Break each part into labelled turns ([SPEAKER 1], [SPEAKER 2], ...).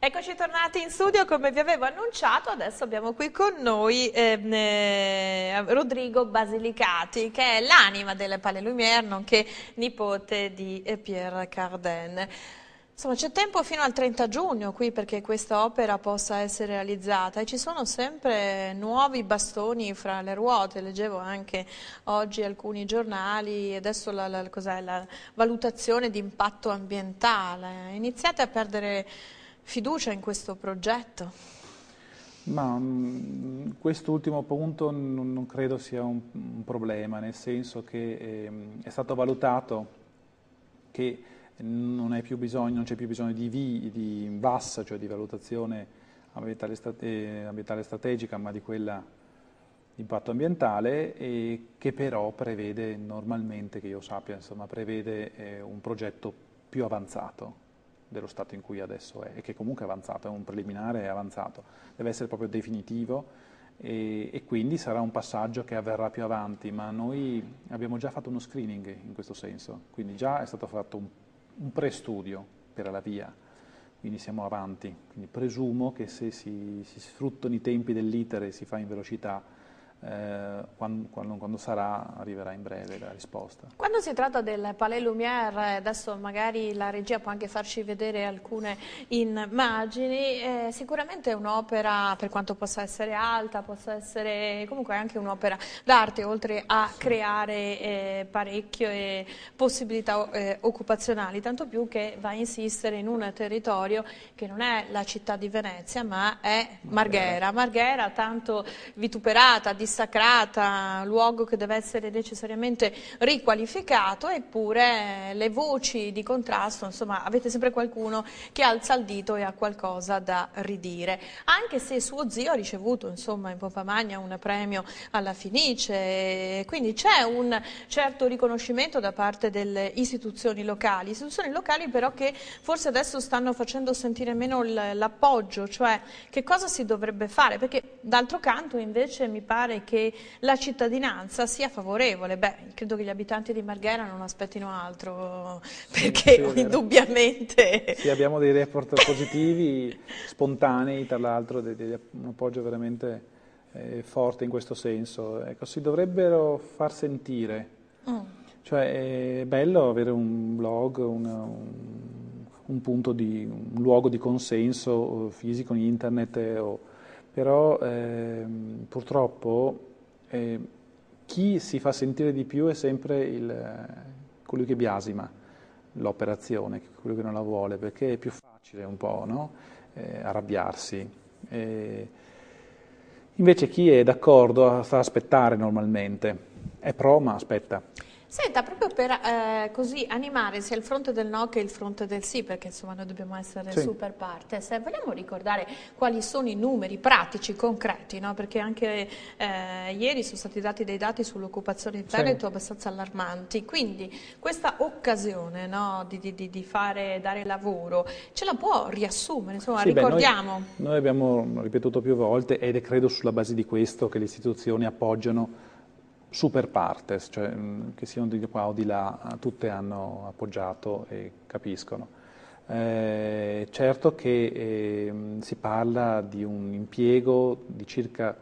[SPEAKER 1] Eccoci tornati in studio come vi avevo annunciato, adesso abbiamo qui con noi ehm, eh, Rodrigo Basilicati che è l'anima delle Palais Lumière nonché nipote di eh, Pierre Cardin. Insomma c'è tempo fino al 30 giugno qui perché questa opera possa essere realizzata e ci sono sempre nuovi bastoni fra le ruote, leggevo anche oggi alcuni giornali, adesso la, la, la valutazione di impatto ambientale, iniziate a perdere fiducia in questo progetto?
[SPEAKER 2] Ma mm, quest'ultimo punto non, credo sia un, un, problema, nel senso che eh, è stato valutato che non, bisogno, non c'è più bisogno di, v, di VAS, cioè di valutazione ambientale, strate, ambientale strategica, ma di quella di impatto ambientale, e che però prevede normalmente, che io sappia, insomma, prevede eh, un progetto più avanzato dello stato in cui adesso è e che comunque è avanzato, è un preliminare avanzato, deve essere proprio definitivo e, e, quindi sarà un passaggio che avverrà più avanti, ma noi abbiamo già fatto uno screening in questo senso, quindi già è stato fatto un, un pre-studio per la via, quindi siamo avanti, quindi presumo che se si, si sfruttano i tempi dell'iter e si fa in velocità, eh, quando, quando, quando, sarà arriverà in breve la risposta.
[SPEAKER 1] Quando si tratta del Palais Lumière, adesso magari la regia può anche farci vedere alcune immagini, eh, sicuramente è un'opera per quanto possa essere alta, possa essere comunque anche un'opera d'arte oltre a creare eh, parecchie possibilità eh, occupazionali, tanto più che va a insistere in un territorio che non è la città di Venezia ma è Marghera, Marghera, Marghera tanto vituperata, dissacrata, luogo che deve essere necessariamente riqualificato, eppure le voci di contrasto, insomma, avete sempre qualcuno che alza il dito e ha qualcosa da ridire. Anche se suo zio ha ricevuto, insomma, in pompa magna un premio alla Fenice, quindi c'è un certo riconoscimento da parte delle istituzioni locali, istituzioni locali però che forse adesso stanno facendo sentire meno l'appoggio, cioè che cosa si dovrebbe fare, perché d'altro canto invece mi pare che la cittadinanza sia favorevole. Beh, credo che gli abitanti di Marghera non aspettino altro, perché sì, indubbiamente...
[SPEAKER 2] Sì, abbiamo dei report positivi, spontanei, tra l'altro, un appoggio veramente eh, forte in questo senso. Ecco, si dovrebbero far sentire. Mm. Cioè, è bello avere un blog, una, un, un, punto di, un luogo di consenso fisico in internet o però eh, purtroppo eh, chi si fa sentire di più è sempre il, colui che biasima l'operazione, colui che non la vuole, perché è più facile un po' no? eh, arrabbiarsi. invece chi è d'accordo sta a aspettare normalmente, è pro ma aspetta.
[SPEAKER 1] Senta, proprio per eh, così animare sia il fronte del no che il fronte del sì, perché insomma noi dobbiamo essere sì. super partes, eh, vogliamo ricordare quali sono i numeri pratici, concreti, no? perché anche eh, ieri sono stati dati dei dati sull'occupazione in Veneto sì. abbastanza allarmanti, quindi questa occasione no, di, di, di, fare, dare lavoro, ce la può riassumere, insomma sì, ricordiamo.
[SPEAKER 2] Beh, noi, noi abbiamo ripetuto più volte ed è credo sulla base di questo che le istituzioni appoggiano super partes, cioè mm, che siano di qua o di là, tutte hanno appoggiato e capiscono. Eh, certo che eh, si parla di un impiego di circa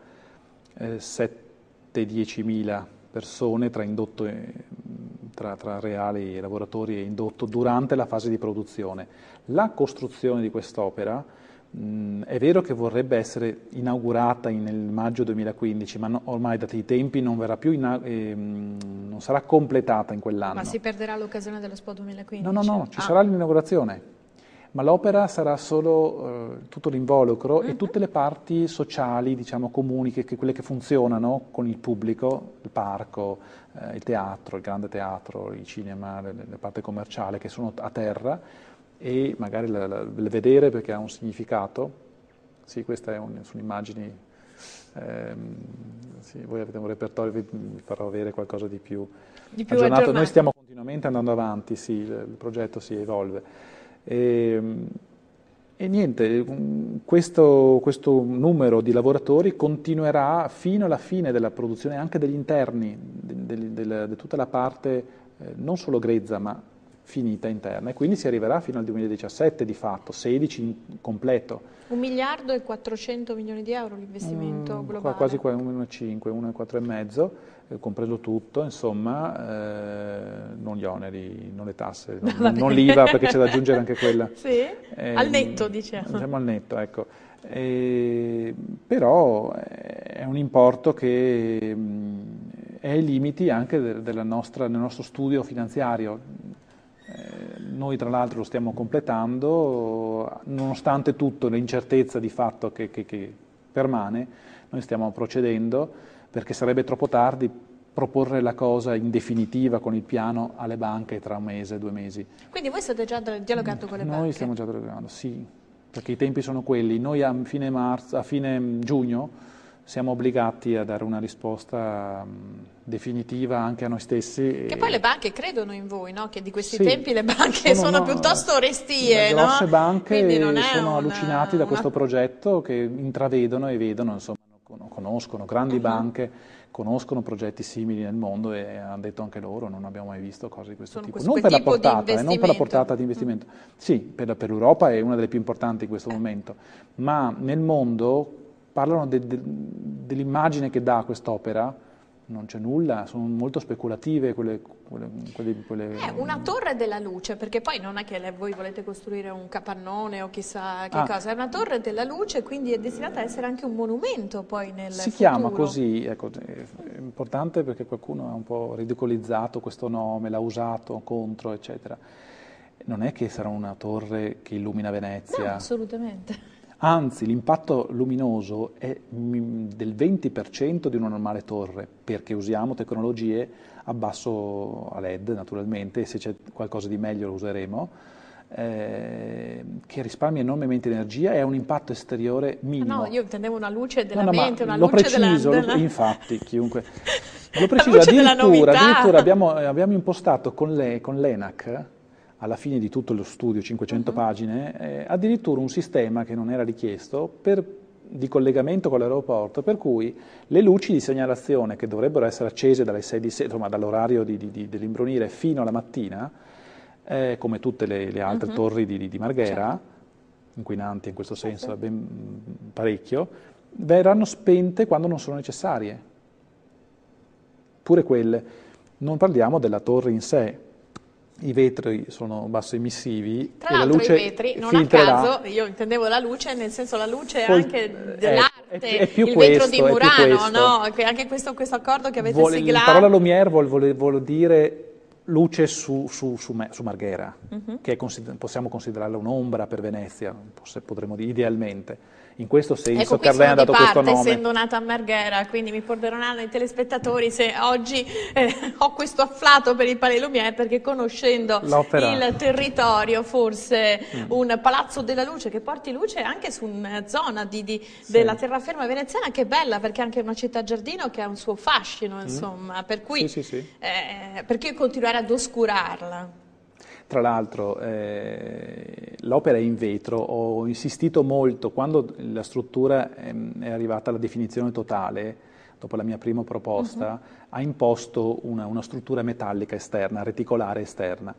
[SPEAKER 2] eh, 7-10 mila persone tra, indotto, e, tra, tra reali lavoratori e indotto durante la fase di produzione. La costruzione di quest'opera Mm, è vero che vorrebbe essere inaugurata nel maggio 2015, ma no, ormai dati i tempi non, più eh, non sarà completata in quell'anno.
[SPEAKER 1] Ma si perderà l'occasione dell'Expo 2015?
[SPEAKER 2] No, no, no, ci ah. sarà l'inaugurazione, ma l'opera sarà solo eh, tutto l'involucro e tutte le parti sociali, diciamo comuni, che, che, quelle che funzionano con il pubblico, il parco, eh, il teatro, il grande teatro, il cinema, le, le parti commerciali che sono a terra, e magari le, le vedere perché ha un significato. Sì, queste un, sono immagini, ehm, sì, voi avete un repertorio, vi, farò avere qualcosa di più, di più aggiornato. aggiornato. Noi stiamo continuamente andando avanti, sì, il, il progetto si evolve. E, ehm, e niente, questo, questo, numero di lavoratori continuerà fino alla fine della produzione anche degli interni, di, di, di, di tutta la parte eh, non solo grezza ma finita interna e quindi si arriverà fino al 2017 di fatto, 16 in completo.
[SPEAKER 1] Un miliardo e 400 milioni di euro l'investimento mm, globale?
[SPEAKER 2] Quasi 1,5, 1,4,5, eh, compreso tutto, insomma, eh, non gli oneri, non le tasse, non, non l'IVA perché c'è da aggiungere anche quella.
[SPEAKER 1] Sì? Eh, al netto diciamo.
[SPEAKER 2] Diciamo al netto, ecco. Eh, però è un importo che mm, è ai limiti anche de, della nostra, del nostro studio finanziario noi tra l'altro lo stiamo completando, nonostante tutto l'incertezza di fatto che, che, che permane, noi stiamo procedendo perché sarebbe troppo tardi proporre la cosa in definitiva con il piano alle banche tra un mese, due mesi.
[SPEAKER 1] Quindi voi state già dialogando con le
[SPEAKER 2] noi
[SPEAKER 1] banche?
[SPEAKER 2] Noi stiamo già dialogando, sì, perché i tempi sono quelli. Noi a fine, marzo, a fine giugno siamo obbligati a dare una risposta mh, definitiva anche a noi stessi.
[SPEAKER 1] Che poi le banche credono in voi, no? che di questi sì, tempi le banche sono, sono no, piuttosto restie.
[SPEAKER 2] Le grosse
[SPEAKER 1] no?
[SPEAKER 2] banche sono una, allucinati da questo una... progetto che intravedono e vedono, insomma, conoscono grandi uh-huh. banche, conoscono progetti simili nel mondo e hanno detto anche loro non abbiamo mai visto cose di questo
[SPEAKER 1] sono
[SPEAKER 2] tipo. Non per, tipo portata, eh, non per, la portata, di investimento, uh-huh. sì, per, per l'Europa è una delle più importanti in questo momento, ma nel mondo parlano de, de, dell'immagine che dà quest'opera, non c'è nulla, sono molto speculative quelle... quelle, quelle, quelle...
[SPEAKER 1] È una torre della luce, perché poi non è che voi volete costruire un capannone o chissà che ah. cosa, è una torre della luce, quindi è destinata a essere anche un monumento poi nel
[SPEAKER 2] Si
[SPEAKER 1] futuro.
[SPEAKER 2] chiama così, ecco, è importante perché qualcuno ha un po' ridicolizzato questo nome, l'ha usato contro, eccetera. Non è che sarà una torre che illumina Venezia.
[SPEAKER 1] No, assolutamente
[SPEAKER 2] anzi l'impatto luminoso è del 20% di una normale torre, perché usiamo tecnologie a basso a LED naturalmente, e se c'è qualcosa di meglio lo useremo, eh, che risparmia enormemente energia e ha un impatto esteriore minimo.
[SPEAKER 1] No, io intendevo una luce della
[SPEAKER 2] no, no,
[SPEAKER 1] mente, una
[SPEAKER 2] luce
[SPEAKER 1] preciso,
[SPEAKER 2] della... Lo, infatti, chiunque... L'ho preciso, addirittura, addirittura abbiamo, abbiamo, impostato con, le, con l'ENAC, alla fine di tutto lo studio, 500 uh-huh. Mhm. pagine, eh, addirittura un sistema che non era richiesto per, di collegamento con l'aeroporto, per cui le luci di segnalazione che dovrebbero essere accese dalle 6 di sera, insomma dall'orario di, di, di, dell'imbrunire fino alla mattina, eh, come tutte le, le altre uh-huh. torri di, Marghera, certo. inquinanti in questo senso uh-huh. ben parecchio, verranno spente quando non sono necessarie. Pure quelle. Non parliamo della torre in sé, i vetri sono basso emissivi
[SPEAKER 1] Tra e la luce i vetri, non filtrerà. a caso, io intendevo la luce, nel senso la luce è anche dell'arte, è, è il questo, vetro di Murano, no? Anche questo, questo, accordo che avete vuole, siglato.
[SPEAKER 2] La parola Lumière vuol, vuol, vuol dire luce su, su, su, su Marghera, uh-huh. che consider- possiamo considerarla un'ombra per Venezia, potremmo dire idealmente. In questo senso
[SPEAKER 1] ecco,
[SPEAKER 2] Carlè ha dato
[SPEAKER 1] parte,
[SPEAKER 2] questo nome.
[SPEAKER 1] essendo nata a Marghera, quindi mi perdoneranno i telespettatori se oggi eh, ho questo afflato per il Palais Lumière, perché conoscendo il territorio, forse mm. un palazzo della luce che porti luce anche su una zona di, di, sì. della terraferma veneziana che è bella, perché è anche una città giardino che ha un suo fascino, mm. insomma, per cui
[SPEAKER 2] sì, sì,
[SPEAKER 1] eh, perché continuare ad oscurarla?
[SPEAKER 2] Tra l'altro eh, l'opera è in vetro, ho insistito molto, quando la struttura ehm, è arrivata alla definizione totale, dopo la mia prima proposta, uh-huh. ha imposto una, una, struttura metallica esterna, reticolare esterna,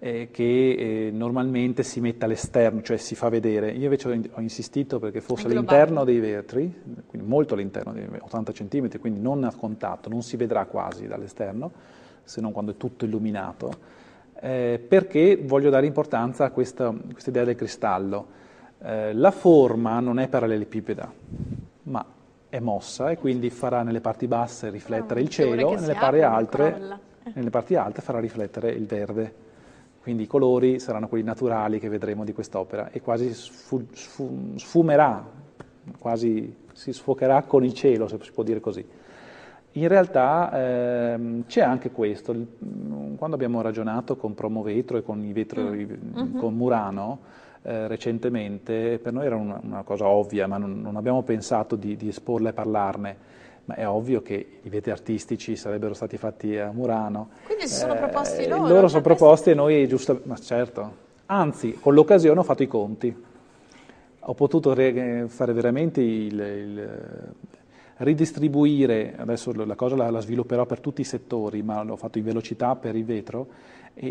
[SPEAKER 2] eh, che eh, normalmente si mette all'esterno, cioè si fa vedere. Io invece ho, ho insistito perché fosse all'interno dei vetri, quindi molto all'interno, 80 cm, quindi non a contatto, non si vedrà quasi dall'esterno, se non quando è tutto illuminato eh, perché voglio dare importanza a questa, questa idea del cristallo. Eh, la forma non è parallelepipeda, ma è mossa e quindi farà nelle parti basse riflettere il cielo e nelle parti, altre, nelle parti alte farà riflettere il verde. Quindi i colori saranno quelli naturali che vedremo di quest'opera e quasi sfu, sfu, sfumerà, quasi si sfocherà con il cielo, se si può dire così. In realtà ehm, c'è anche questo, quando abbiamo ragionato con Promovetro e con, vetro, mm. con Murano eh, recentemente, per noi era una, una cosa ovvia, ma non, non abbiamo pensato di, di, esporla e parlarne, ma è ovvio che i vetri artistici sarebbero stati fatti a Murano.
[SPEAKER 1] Quindi si sono eh, proposti loro?
[SPEAKER 2] Loro sono proposti e noi giusto, ma certo, anzi con l'occasione ho fatto i conti, ho potuto fare veramente il, il ridistribuire, adesso la cosa la, la svilupperò per tutti i settori, ma l'ho fatto in velocità per il vetro,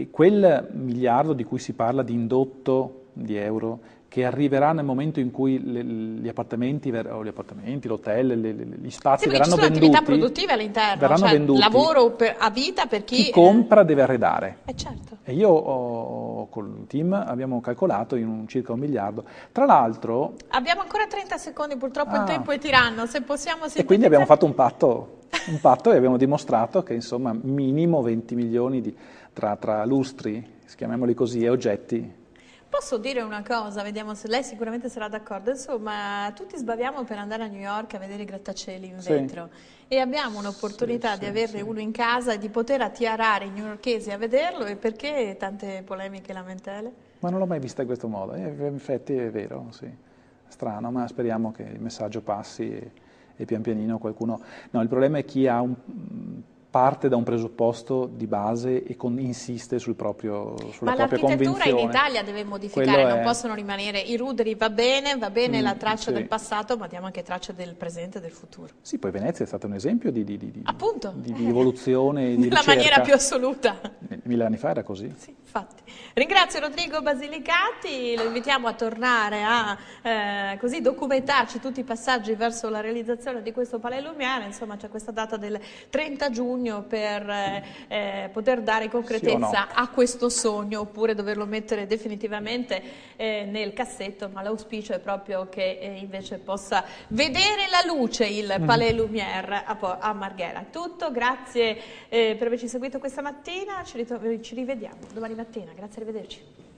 [SPEAKER 2] quel miliardo di cui si parla di indotto di euro che arriverà nel momento in cui le, gli appartamenti, o gli appartamenti, l'hotel, gli spazi
[SPEAKER 1] sì,
[SPEAKER 2] verranno
[SPEAKER 1] venduti.
[SPEAKER 2] Ci sono
[SPEAKER 1] attività produttive all'interno,
[SPEAKER 2] verranno
[SPEAKER 1] cioè
[SPEAKER 2] venduti.
[SPEAKER 1] lavoro per, a vita per chi...
[SPEAKER 2] Chi compra deve arredare.
[SPEAKER 1] Eh certo.
[SPEAKER 2] E io ho, col team abbiamo calcolato in un, circa un miliardo. Tra l'altro...
[SPEAKER 1] Abbiamo ancora 30 secondi, purtroppo
[SPEAKER 2] ah,
[SPEAKER 1] il tempo è tiranno, se possiamo
[SPEAKER 2] E quindi abbiamo fatto un patto, un patto e abbiamo dimostrato che insomma minimo 20 milioni di, tra, tra lustri, chiamiamoli così, e oggetti
[SPEAKER 1] Posso dire una cosa, vediamo se lei sicuramente sarà d'accordo, insomma tutti sbaviamo per andare a New York a vedere i grattacieli in
[SPEAKER 2] sì.
[SPEAKER 1] vetro e abbiamo un'opportunità
[SPEAKER 2] sì,
[SPEAKER 1] di
[SPEAKER 2] sì,
[SPEAKER 1] averne
[SPEAKER 2] sì.
[SPEAKER 1] uno in casa e di poter attirare i newyorkesi a vederlo e perché tante polemiche e lamentele?
[SPEAKER 2] Ma non l'ho mai vista in questo modo, in effetti è vero, sì. Strano, ma speriamo che il messaggio passi e, e pian pianino qualcuno... No, il problema è chi ha un parte da un presupposto di base e con, insiste sul proprio, sulla
[SPEAKER 1] Ma
[SPEAKER 2] propria convinzione.
[SPEAKER 1] Ma l'architettura in Italia deve modificare, non
[SPEAKER 2] è...
[SPEAKER 1] possono rimanere i ruderi, va bene, va bene
[SPEAKER 2] mm,
[SPEAKER 1] la traccia
[SPEAKER 2] sì.
[SPEAKER 1] del passato, ma diamo anche traccia del presente e del futuro.
[SPEAKER 2] Sì, poi Venezia è stato un esempio di, di, di, di, di evoluzione, di
[SPEAKER 1] Nella
[SPEAKER 2] ricerca.
[SPEAKER 1] maniera più assoluta.
[SPEAKER 2] Mille anni fa era così.
[SPEAKER 1] Sì, infatti. Ringrazio Rodrigo Basilicati, lo invitiamo a tornare a eh, così documentarci tutti i passaggi verso la realizzazione di questo Palais Lumiere, insomma c'è questa data del 30 giugno per eh, poter dare concretezza
[SPEAKER 2] sì no?
[SPEAKER 1] a questo sogno oppure doverlo mettere definitivamente eh, nel cassetto, ma l'auspicio è proprio che eh, invece possa vedere la luce il
[SPEAKER 2] Mm.
[SPEAKER 1] Palais Lumiere a, a Marghera. Tutto, grazie eh, per averci seguito questa mattina, ci, ci rivediamo domani mattina, grazie, arrivederci.